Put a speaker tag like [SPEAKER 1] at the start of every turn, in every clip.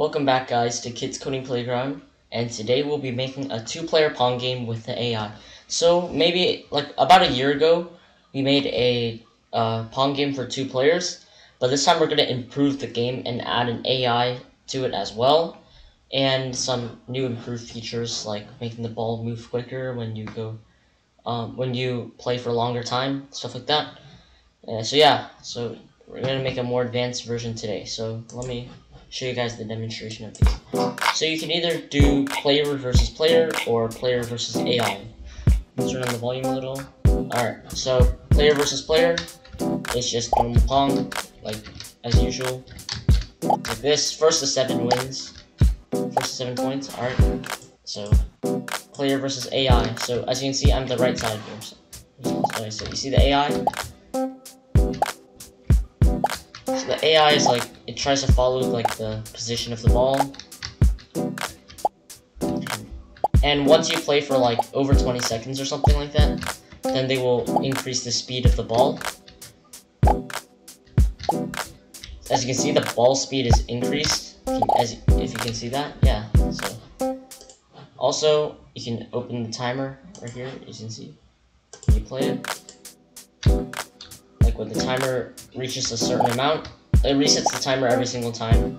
[SPEAKER 1] Welcome back guys to Kids Coding Playground and today we'll be making a two-player Pong game with the AI. So maybe like about a year ago we made a uh, Pong game for two players but this time we're going to improve the game and add an AI to it as well and some new improved features like making the ball move quicker when you go um, when you play for a longer time stuff like that. Uh, so yeah, so we're going to make a more advanced version today. So let me show you guys the demonstration of these. So you can either do player versus player or player versus AI. Let's turn on the volume a little. Alright, so player versus player it's just normal Pong, like as usual. Like this, first to seven wins. First seven points, alright. So, player versus AI. So as you can see, I'm the right side here. So you see the AI? The AI is like, it tries to follow like the position of the ball. And once you play for like over 20 seconds or something like that, then they will increase the speed of the ball. As you can see, the ball speed is increased. As if you can see that, yeah. So also, you can open the timer right here. You can see. You play it Like when the timer reaches a certain amount, it resets the timer every single time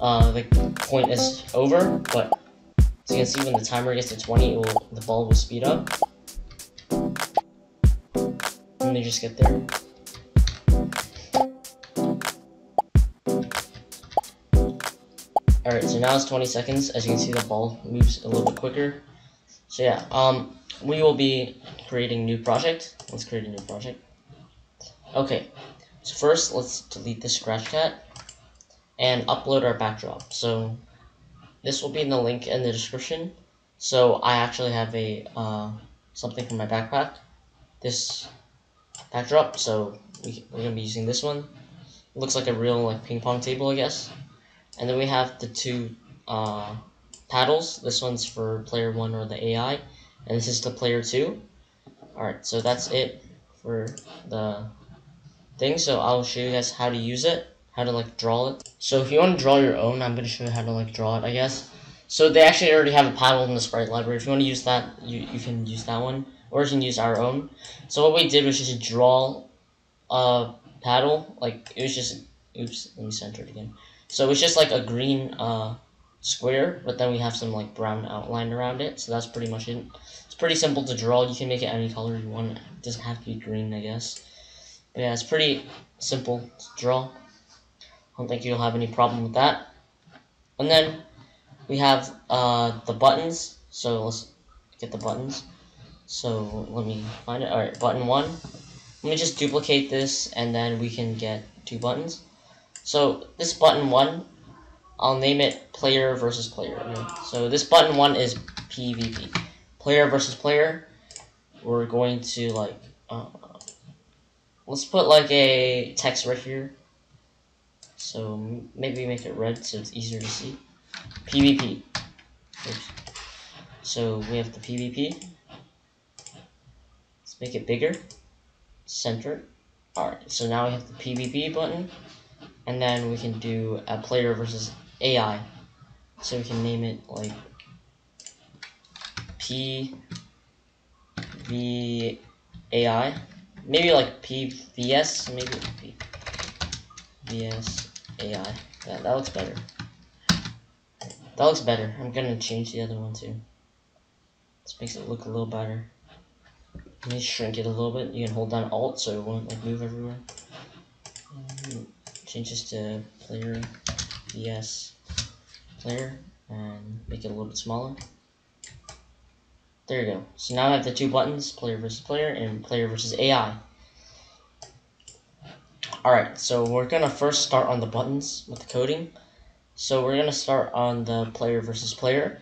[SPEAKER 1] uh, the point is over, but as you can see when the timer gets to 20, will, the ball will speed up. And they just get there. Alright, so now it's 20 seconds. As you can see, the ball moves a little bit quicker. So yeah, um, we will be creating new project. Let's create a new project. Okay, so first let's delete the Scratchcat and upload our backdrop. So this will be in the link in the description. So I actually have a uh, something from my backpack. This backdrop. So we, we're gonna be using this one. It looks like a real like ping pong table, I guess. And then we have the two uh, paddles. This one's for player one or the AI, and this is the player two. Alright, so that's it for the thing, so I'll show you guys how to use it, how to like draw it. So if you want to draw your own, I'm going to show you how to like draw it, I guess. So they actually already have a paddle in the sprite library. If you want to use that, you, you can use that one, or you can use our own. So what we did was just draw a paddle, like it was just, oops, let me center it again. So it's just like a green uh, square, but then we have some like brown outline around it, so that's pretty much it. It's pretty simple to draw. You can make it any color you want. It doesn't have to be green, I guess yeah, it's pretty simple to draw. I don't think you'll have any problem with that. And then we have uh, the buttons. So let's get the buttons. So let me find it. Alright, button one. Let me just duplicate this and then we can get two buttons. So this button one, I'll name it player versus player. So this button one is PvP. Player versus player. We're going to like uh, Let's put like a text right here. So maybe make it red so it's easier to see. PvP. Oops. So we have the PvP. Let's make it bigger. Center. Alright, so now we have the PvP button. And then we can do a player versus AI. So we can name it like PVAI maybe like PVS, maybe PVS AI. Yeah, that looks better. That looks better. I'm gonna change the other one too. This makes it look a little better. Let me shrink it a little bit. You can hold down Alt so it won't like move everywhere. Um, change this to player VS player and make it a little bit smaller. There you go. So now I have the two buttons, player versus player and player versus AI. Alright, so we're going to first start on the buttons with the coding. So we're going to start on the player versus player.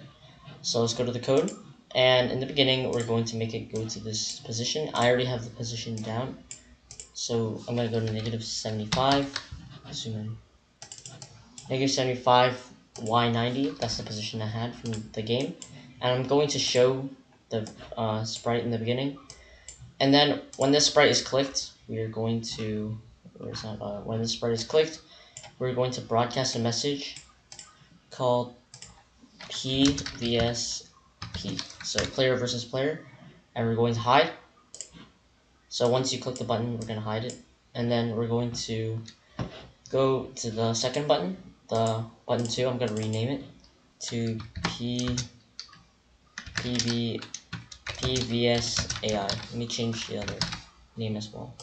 [SPEAKER 1] So let's go to the code. And in the beginning, we're going to make it go to this position. I already have the position down. So I'm going to go to negative 75. Zoom in. Negative 75, Y90. That's the position I had from the game. And I'm going to show the uh, sprite in the beginning. And then when this sprite is clicked, we are going to, uh, when this sprite is clicked, we're going to broadcast a message called PVS P. So player versus player, and we're going to hide. So once you click the button, we're going to hide it, and then we're going to go to the second button, the button two. I'm going to rename it to P PV PVS AI. Let me change the other name as well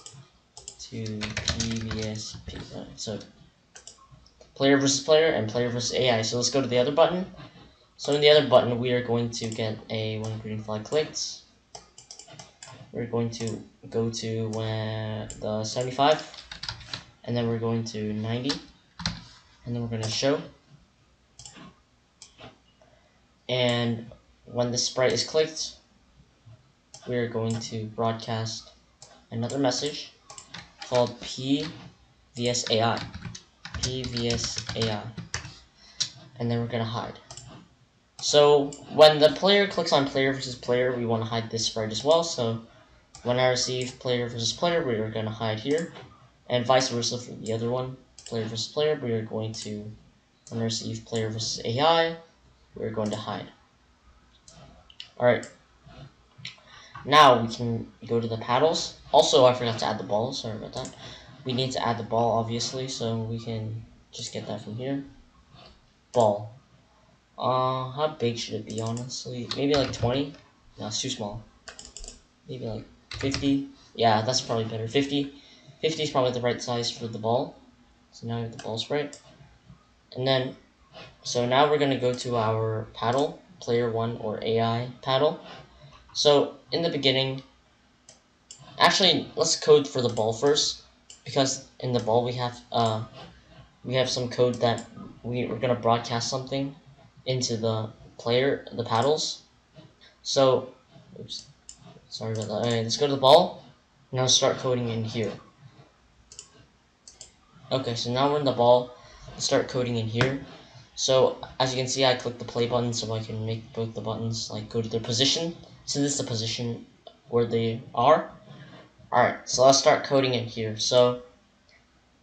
[SPEAKER 1] to PVSP. Right, so player versus player and player versus AI. So let's go to the other button. So in the other button, we are going to get a one green flag clicked. We're going to go to when the 75, and then we're going to 90, and then we're going to show. And when the sprite is clicked, we're going to broadcast another message called PVSAI. PVSAI. And then we're going to hide. So when the player clicks on player versus player, we want to hide this sprite as well. So when I receive player versus player, we are going to hide here. And vice versa for the other one, player versus player, we are going to, when I receive player versus AI, we're going to hide. Alright. Now we can go to the paddles. Also, I forgot to add the ball. Sorry about that. We need to add the ball, obviously, so we can just get that from here. Ball. Uh, how big should it be, honestly? Maybe like 20? No, it's too small. Maybe like 50? Yeah, that's probably better. 50? 50 is probably the right size for the ball. So now we have the ball sprite. And then, so now we're going to go to our paddle, player 1 or AI paddle. So, in the beginning, actually, let's code for the ball first, because in the ball we have, uh, we have some code that we, we're going to broadcast something into the player, the paddles. So, oops, sorry about that. Alright, let's go to the ball. Now start coding in here. Okay, so now we're in the ball. Let's start coding in here. So, as you can see, I click the play button so I can make both the buttons like go to their position. So this is the position where they are. Alright, so let's start coding in here. So,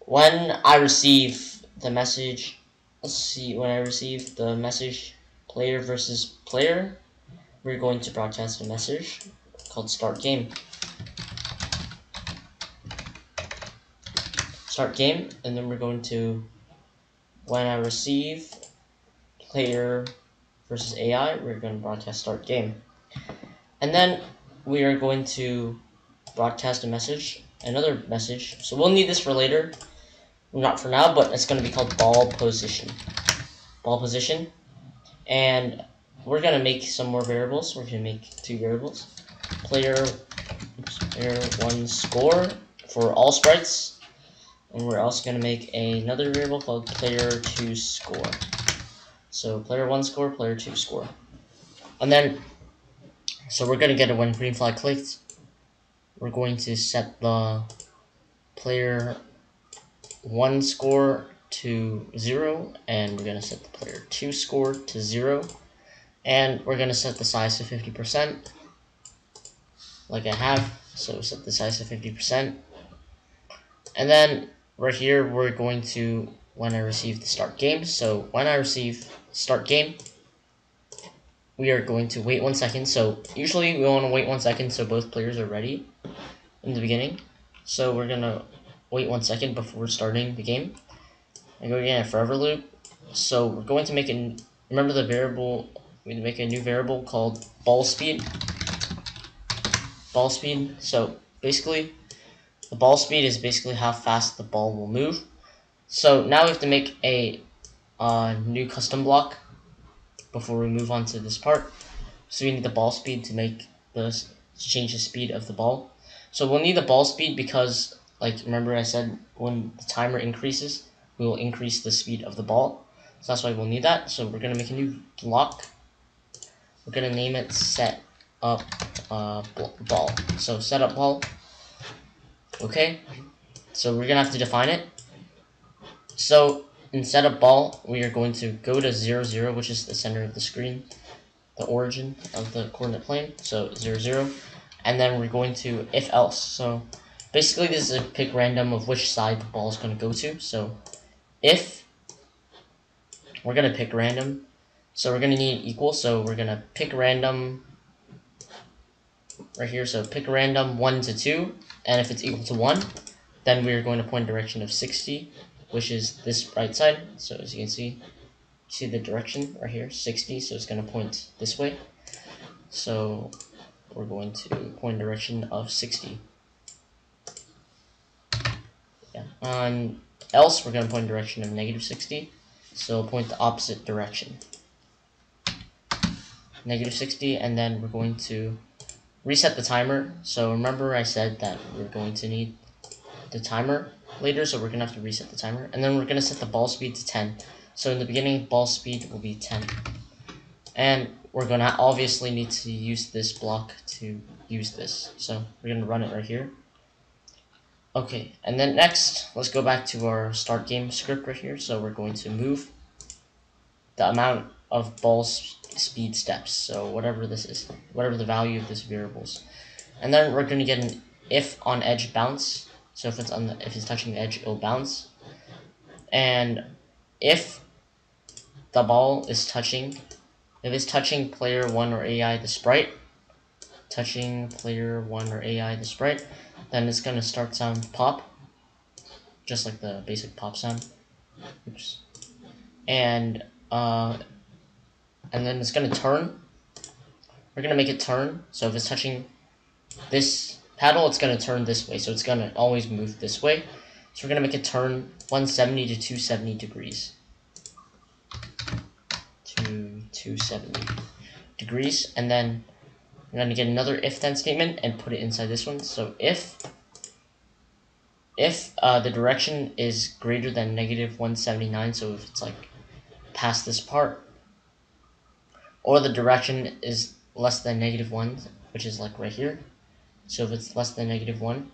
[SPEAKER 1] when I receive the message let's see, when I receive the message player versus player, we're going to broadcast a message called start game. Start game, and then we're going to, when I receive player versus AI, we're going to broadcast start game. And then we are going to broadcast a message, another message. So we'll need this for later not for now, but it's going to be called ball position. Ball position. And we're going to make some more variables. We're going to make two variables. Player, oops, player one score for all sprites. And we're also going to make another variable called player two score. So player one score, player two score. And then, so we're going to get it when green flag clicked. We're going to set the player one score to zero, and we're gonna set the player two score to zero, and we're gonna set the size to 50%, like I have, so set the size to 50%, and then right here, we're going to, when I receive the start game, so when I receive start game, we are going to wait one second, so usually we want to wait one second so both players are ready in the beginning, so we're gonna wait one second before starting the game. And go again forever loop. So we're going to make a, remember the variable, we make a new variable called ball speed. Ball speed, so basically, the ball speed is basically how fast the ball will move. So now we have to make a uh, new custom block before we move on to this part. So we need the ball speed to make the to change the speed of the ball. So we'll need the ball speed because like remember I said when the timer increases, we will increase the speed of the ball. So that's why we'll need that. So we're gonna make a new block. We're gonna name it set up uh, ball. So set up ball. Okay. So we're gonna have to define it. So in setup ball, we are going to go to 0, 0, which is the center of the screen, the origin of the coordinate plane. So 0, 0. And then we're going to if else. So Basically, this is a pick random of which side the ball is going to go to. So, if we're gonna pick random. So we're gonna need equal. So we're gonna pick random right here. So pick random one to two, and if it's equal to one, then we're going to point direction of 60, which is this right side. So as you can see, see the direction right here, 60. So it's gonna point this way. So we're going to point direction of 60. Yeah. On else, we're going to point direction of negative 60. So point the opposite direction. Negative 60, and then we're going to reset the timer. So remember I said that we're going to need the timer later, so we're to have to reset the timer. And then we're to set the ball speed to 10. So in the beginning, ball speed will be 10. And we're to obviously need to use this block to use this. So we're to run it right here. Okay, and then next, let's go back to our start game script right here. So we're going to move the amount of ball speed steps. So whatever this is, whatever the value of this variables. And then we're to get an if on edge bounce. So if it's on the, if it's touching the edge, it'll bounce. And if the ball is touching, if it's touching player one or AI the sprite, touching player one or AI the sprite, then it's gonna start sound pop, just like the basic pop sound. Oops. And uh, and then it's gonna turn. We're gonna make it turn. So if it's touching this paddle, it's gonna turn this way. So it's gonna always move this way. So we're gonna make it turn 170 to 270 degrees. To 270 degrees, and then I'm going to get another if then statement and put it inside this one. So if if uh, the direction is greater than negative 179, so if it's like past this part, or the direction is less than negative 1, which is like right here. So if it's less than negative 1,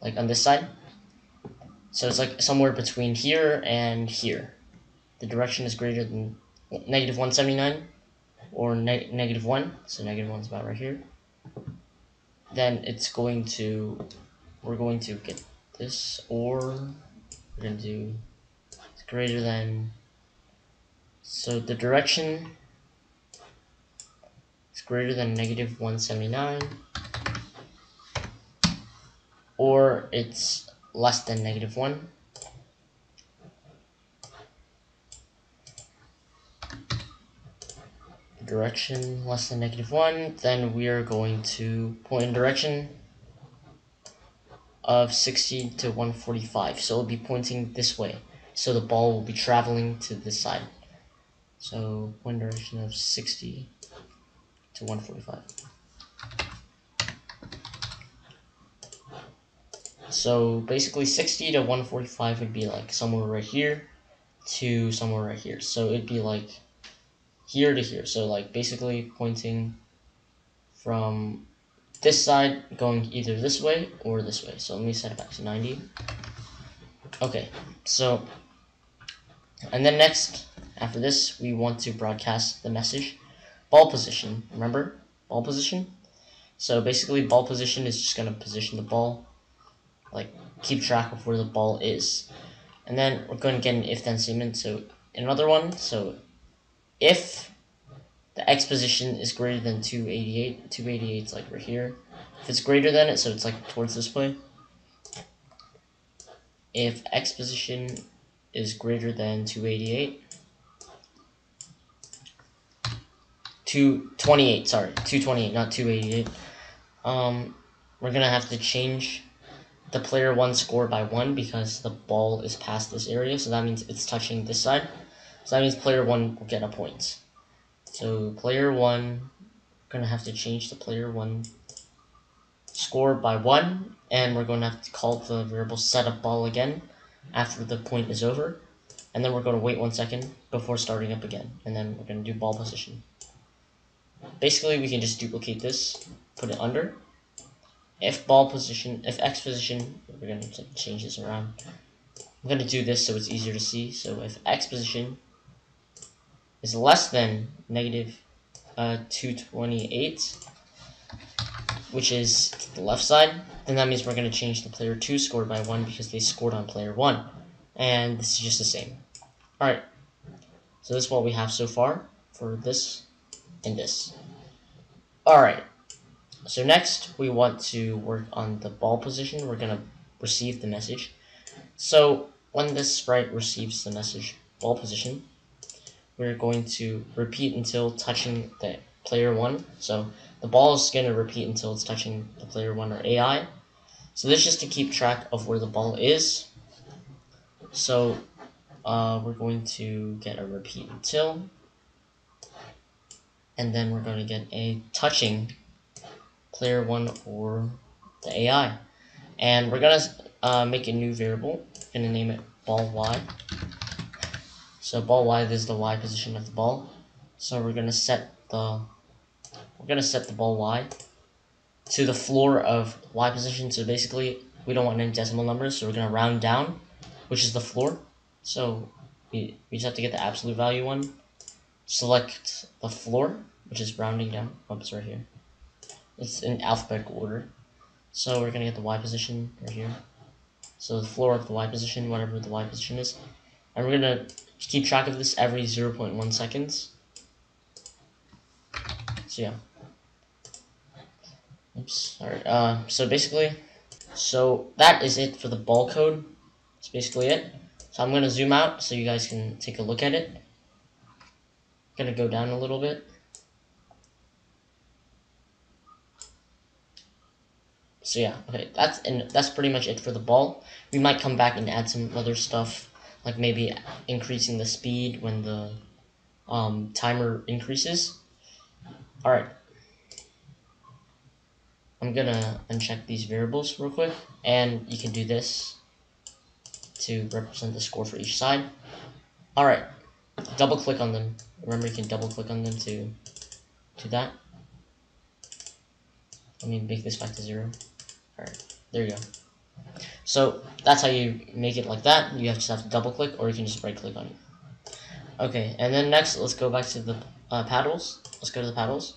[SPEAKER 1] like on this side, so it's like somewhere between here and here. The direction is greater than negative 179, or ne negative 1, so negative 1 is about right here, then it's going to, we're going to get this, or we're going to do greater than, so the direction is greater than negative 179, or it's less than negative 1, direction less than negative 1, then we are going to point in direction of 60 to 145. So it'll be pointing this way. So the ball will be traveling to this side. So point direction of 60 to 145. So basically 60 to 145 would be like somewhere right here to somewhere right here. So it'd be like here to here. So like basically pointing from this side going either this way or this way. So let me set it back to 90. Okay, so and then next after this we want to broadcast the message ball position. Remember ball position? So basically ball position is just gonna position the ball like keep track of where the ball is. And then we're going to get an if then statement. So another one. So if the x position is greater than 288, 288 is like right here. If it's greater than it, so it's like towards this way. If x position is greater than 288, 228, sorry, 228, not 288. Um, we're gonna have to change the player one score by one because the ball is past this area, so that means it's touching this side. So that means player 1 will get a point. So player 1, going to have to change the player 1 score by 1, and we're to have to call the variable setup ball again after the point is over. And then we're to wait one second before starting up again. And then we're to do ball position. Basically, we can just duplicate this, put it under. If ball position, if X position, we're going to change this around. I'm going to do this so it's easier to see. So if X position is less than negative uh, 228, which is the left side, then that means we're going to change the player 2 score by 1 because they scored on player 1. And this is just the same. Alright, So this is what we have so far for this and this. Alright, so next we want to work on the ball position. We're going to receive the message. So when this sprite receives the message ball position, we're going to repeat until touching the player 1. So the ball is going to repeat until it's touching the player 1 or AI. So this is just to keep track of where the ball is. So uh, we're going to get a repeat until and then we're going to get a touching player one or the AI. And we're going to uh, make a new variable. We're to name it ball y. So ball y is the y position of the ball. So we're going to set the we're to set the ball y to the floor of y position. So basically, we don't want any decimal numbers, so we're going to round down, which is the floor. So we, we just have to get the absolute value one select the floor, which is rounding down. Oh, it's right here. It's in alphabetical order. So we're gonna get the Y position right here. So the floor of the Y position, whatever the Y position is. And we're gonna keep track of this every 0.1 seconds. So yeah. Oops, alright, uh, so basically, so that is it for the ball code. That's basically it. So I'm gonna zoom out so you guys can take a look at it gonna go down a little bit. So yeah, okay, that's and that's pretty much it for the ball. We might come back and add some other stuff, like maybe increasing the speed when the um, timer increases. Alright. I'm gonna uncheck these variables real quick, and you can do this to represent the score for each side. Alright, double click on them. Remember, you can double click on them to to that. Let me make this back to zero. There you go. So that's how you make it like that. You just have to double click, or you can just right click on it. Okay, and then next, let's go back to the uh, paddles. Let's go to the paddles.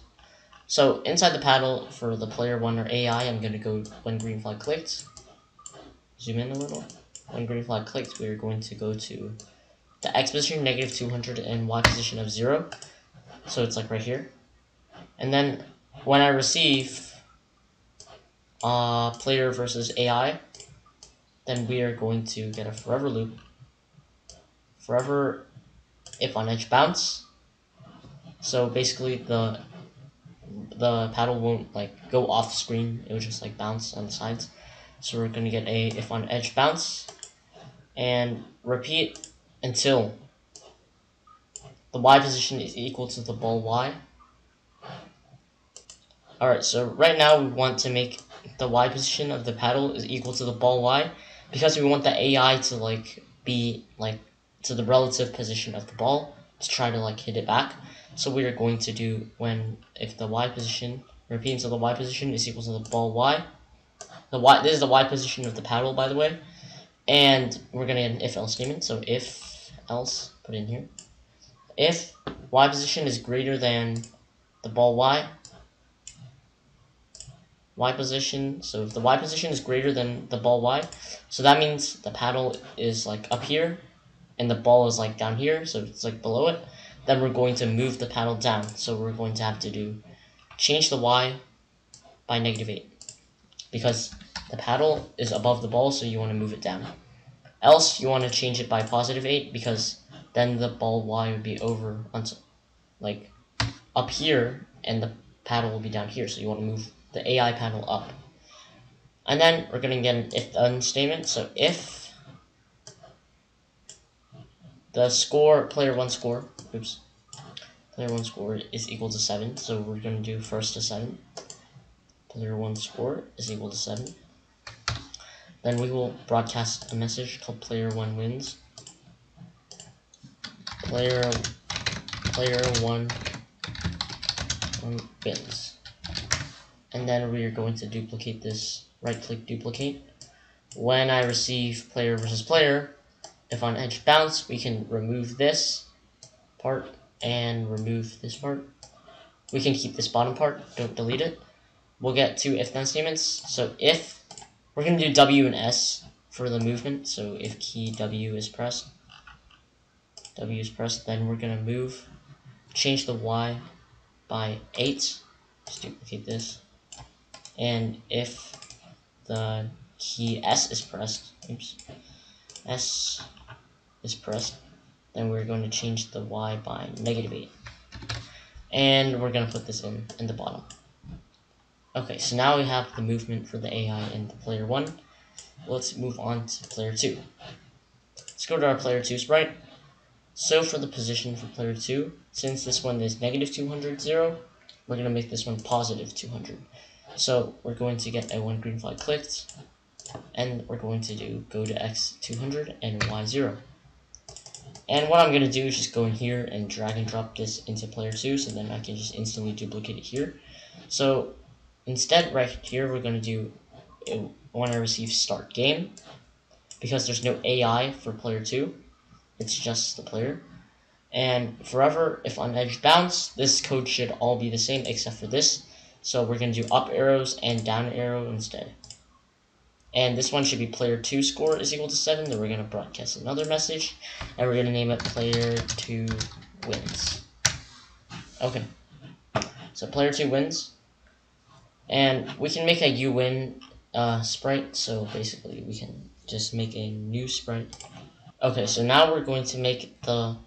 [SPEAKER 1] So inside the paddle for the player one or AI, I'm gonna go when green flag clicked. Zoom in a little. When green flag clicked, we're going to go to the x position negative 200 and y position of 0. So it's like right here. And then when I receive uh, player versus AI, then we are going to get a forever loop. Forever if on edge bounce. So basically the the paddle won't like go off screen, it will just like bounce on the sides. So we're gonna get a if on edge bounce and repeat until the y position is equal to the ball y. Alright, so right now we want to make the y position of the paddle is equal to the ball y because we want the AI to like be like to the relative position of the ball to try to like hit it back. So we are going to do when if the y position repeat until the y position is equal to the ball y. The y this is the y position of the paddle by the way. And we're gonna get an if else statement. So if else put in here. If y position is greater than the ball y, y position, so if the y position is greater than the ball y, so that means the paddle is like up here, and the ball is like down here, so it's like below it, then we're going to move the paddle down. So we're going to have to do change the y by negative 8, because the paddle is above the ball, so you want to move it down. Else, you want to change it by positive 8 because then the ball Y would be over, onto, like, up here, and the paddle will be down here. So you want to move the AI paddle up. And then we're going to get an if then statement. So if the score, player 1 score, oops, player 1 score is equal to 7. So we're going to do first to 7. Player 1 score is equal to 7. Then we will broadcast a message called player one wins. Player player one, one wins. And then we are going to duplicate this, right click duplicate. When I receive player versus player, if on edge bounce, we can remove this part and remove this part. We can keep this bottom part, don't delete it. We'll get two if then statements. So if we're going to do W and S for the movement. So if key W is pressed, W is pressed, then we're gonna move, change the Y by 8. Just duplicate this. And if the key S is pressed, oops, S is pressed, then we're going to change the Y by negative 8. And we're going to put this in, in the bottom. Okay, so now we have the movement for the AI in the player 1. Let's move on to player 2. Let's go to our player 2 sprite. So for the position for player 2, since this one is negative 200, 0, we're going to make this one positive 200. So we're going to get a one green flag clicked, and we're going to do go to x 200 and y 0. And what I'm going to do is just go in here and drag and drop this into player 2, so then I can just instantly duplicate it here. So instead, right here, we're going to do when I receive start game, because there's no AI for player 2, it's just the player. And forever, if on edge bounce, this code should all be the same except for this. So we're going to do up arrows and down arrow instead. And this one should be player 2 score is equal to 7. Then we're going to broadcast another message. And we're going to name it player 2 wins. Okay. So player 2 wins. And we can make a you win uh, sprite. So basically we can just make a new sprite. Okay, so now we're going to make the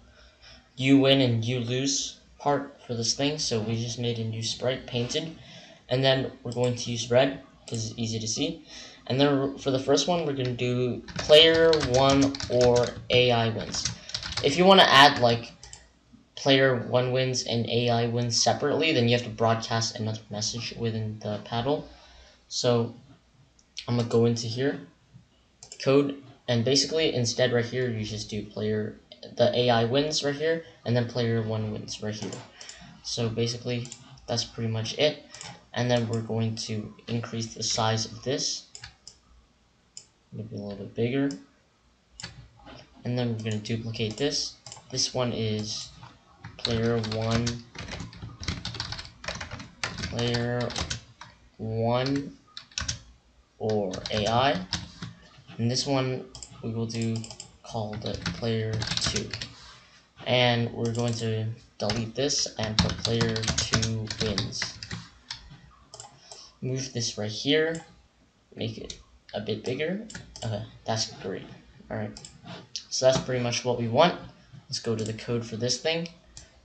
[SPEAKER 1] you win and you lose part for this thing. So we just made a new sprite painted. And then we're going to use red because it's easy to see. And then for the first one, we're going to do player one or AI wins. If you want to add like player one wins and AI wins separately, then you have to broadcast another message within the paddle. So I'm going to go into here, code, and basically instead right here, you just do player, the AI wins right here, and then player one wins right here. So basically, that's pretty much it. And then we're going to increase the size of this maybe a little bit bigger. And then we're going to duplicate this. This one is player one, player one or AI. And this one we will do called player two. And we're going to delete this and put player two wins. Move this right here, make it a bit bigger. Okay, that's great. Alright, so that's pretty much what we want. Let's go to the code for this thing.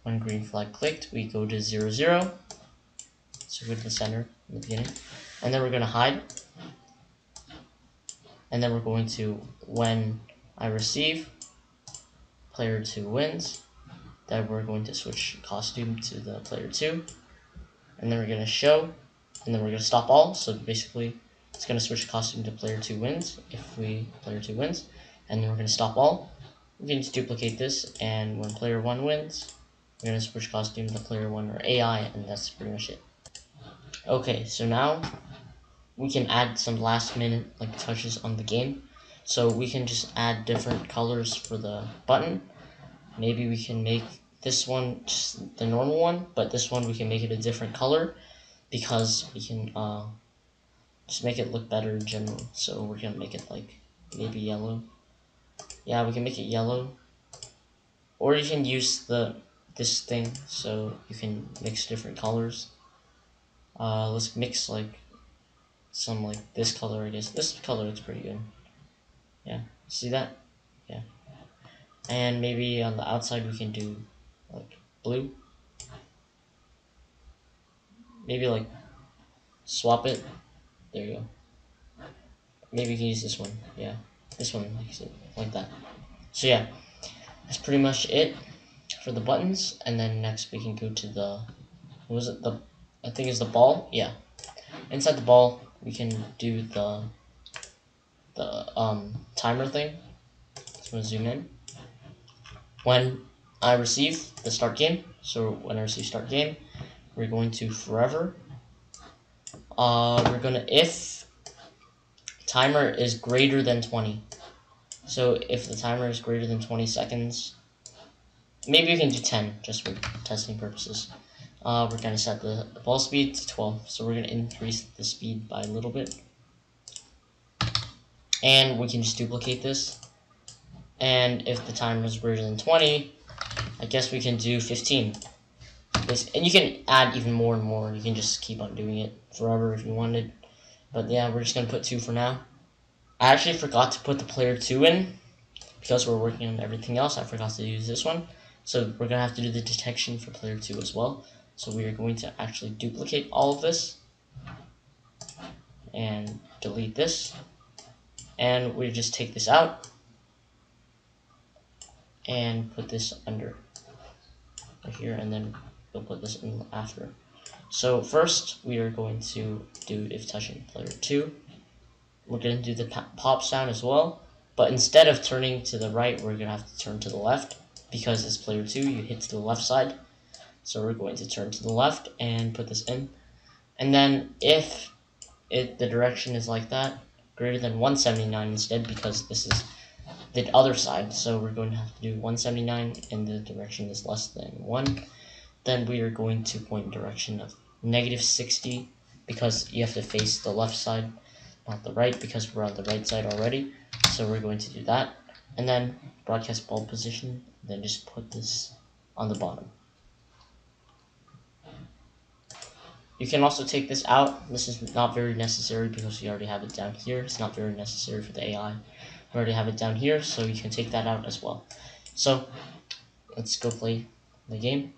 [SPEAKER 1] When green flag clicked, we go to 0, 0. So go to the center in the beginning. And then we're going to hide. And then we're going to, when I receive, player 2 wins. Then we're going to switch costume to the player 2. And then we're going to show. And then we're going to stop all. So basically, it's going to switch costume to player 2 wins if we player 2 wins. And then we're going to stop all. We're going to duplicate this, and when player 1 wins, we're going to switch costume to player 1 or AI, and that's pretty much it. Okay, so now we can add some last minute like touches on the game. So we can just add different colors for the button. Maybe we can make this one just the normal one, but this one we can make it a different color because we can uh, just make it look better in general. So we're gonna make it like maybe yellow. Yeah, we can make it yellow. Or you can use the this thing so you can mix different colors. Uh, let's mix like some like this color I guess. This color looks pretty good. Yeah, see that? Yeah. And maybe on the outside we can do like blue. Maybe like swap it there you go. Maybe you can use this one. Yeah, this one it like that. So yeah, that's pretty much it for the buttons. And then next we can go to the, what was it, the, I think it's the ball? Yeah. Inside the ball, we can do the, the um, timer thing. So I'm to zoom in. When I receive the start game, so when I receive start game, we're going to forever uh, we're gonna if timer is greater than 20 so if the timer is greater than 20 seconds maybe we can do 10 just for testing purposes uh, we're gonna set the ball speed to 12 so we're gonna increase the speed by a little bit and we can just duplicate this and if the time is greater than 20 I guess we can do 15. This, and you can add even more and more. You can just keep on doing it forever if you wanted. But yeah, we're just going to put 2 for now. I actually forgot to put the player 2 in. Because we're working on everything else, I forgot to use this one. So we're going to have to do the detection for player 2 as well. So we are going to actually duplicate all of this. And delete this. And we just take this out. And put this under right here. And then we'll put this in after. So first, we are going to do if touching player 2. We're going to do the pop sound as well. But instead of turning to the right, we're going to have to turn to the left. Because it's player 2, you hit to the left side. So we're going to turn to the left and put this in. And then if it the direction is like that, greater than 179 instead, because this is the other side. So we're going to have to do 179 and the direction is less than 1 then we are going to point direction of negative 60 because you have to face the left side, not the right because we're on the right side already. So we're going to do that. And then broadcast ball position, then just put this on the bottom. You can also take this out. This is not very necessary because we already have it down here. It's not very necessary for the AI. We already have it down here, so you can take that out as well. So, let's go play the game.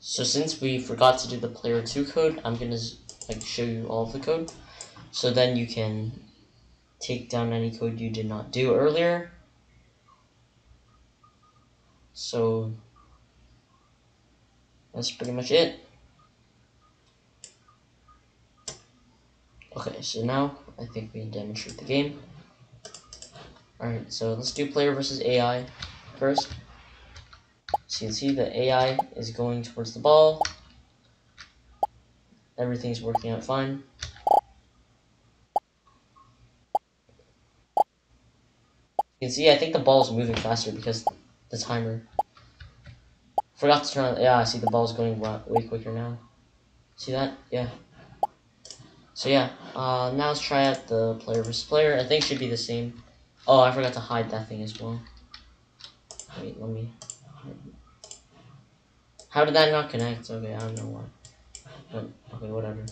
[SPEAKER 1] So since we forgot to do the player 2 code, I'm going to like show you all the code. So then you can take down any code you did not do earlier. So that's pretty much it. Okay, so now I think we can demonstrate the game. Alright, so let's do player versus AI first. So you can see the AI is going towards the ball. Everything's working out fine. You can see, I think the ball is moving faster because the timer. Forgot to turn on, yeah, I see the ball's going way quicker now. See that? Yeah. So yeah, uh, now let's try out the player versus player. I think should be the same. Oh, I forgot to hide that thing as well. Wait, let me... How did that not connect? Okay, I don't know why. But, okay, whatever.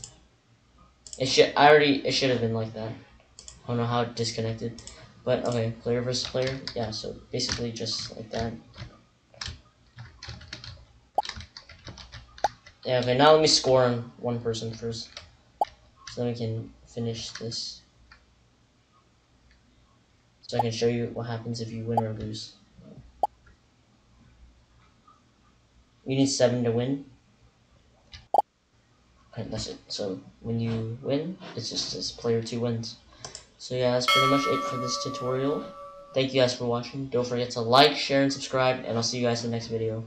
[SPEAKER 1] It should. I already. It should have been like that. I don't know how it disconnected. But okay, player versus player. Yeah. So basically just like that. Yeah. Okay. Now let me score on one person first, so then we can finish this. So I can show you what happens if you win or lose. You need seven to win. Okay, that's it. So when you win, it's just this player two wins. So yeah, that's pretty much it for this tutorial. Thank you guys for watching. Don't forget to like, share, and subscribe, and I'll see you guys in the next video.